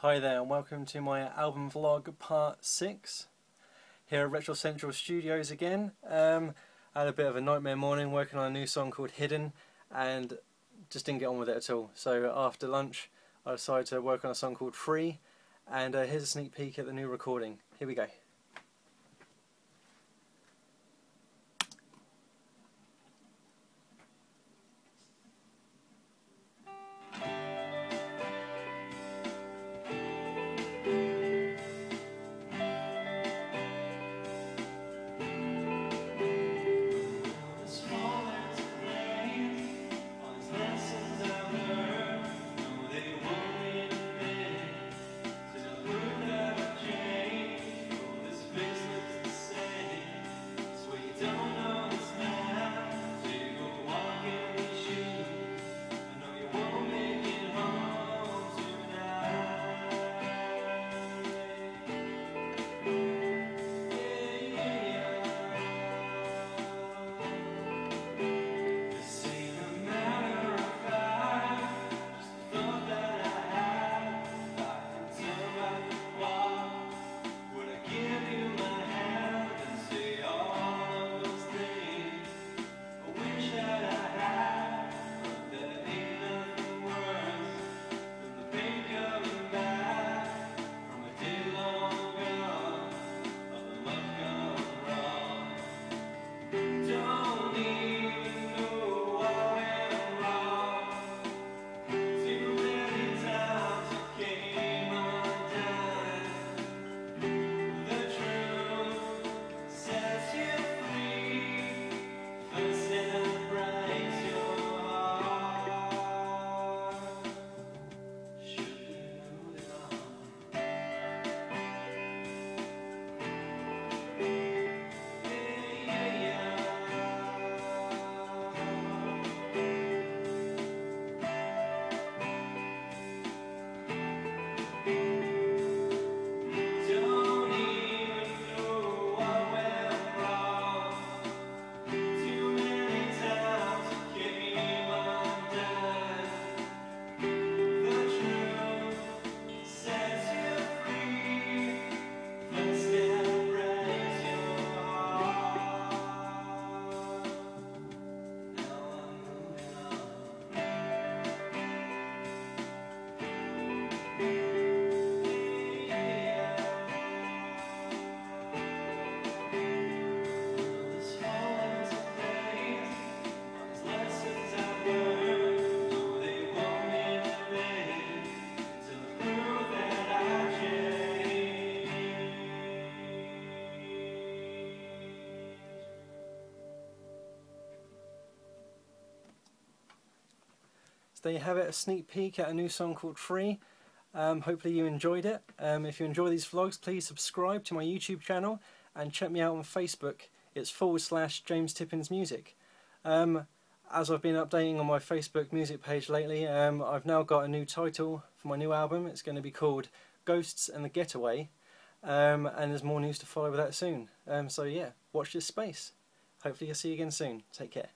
Hi there and welcome to my album vlog part 6 here at Retro Central Studios again. Um, I had a bit of a nightmare morning working on a new song called Hidden and just didn't get on with it at all. So after lunch I decided to work on a song called Free and uh, here's a sneak peek at the new recording. Here we go. There you have it, a sneak peek at a new song called Free. Um, hopefully you enjoyed it. Um, if you enjoy these vlogs, please subscribe to my YouTube channel and check me out on Facebook. It's forward slash James Tippins Music. Um, as I've been updating on my Facebook music page lately, um, I've now got a new title for my new album. It's going to be called Ghosts and the Getaway. Um, and there's more news to follow with that soon. Um, so yeah, watch this space. Hopefully I'll see you again soon. Take care.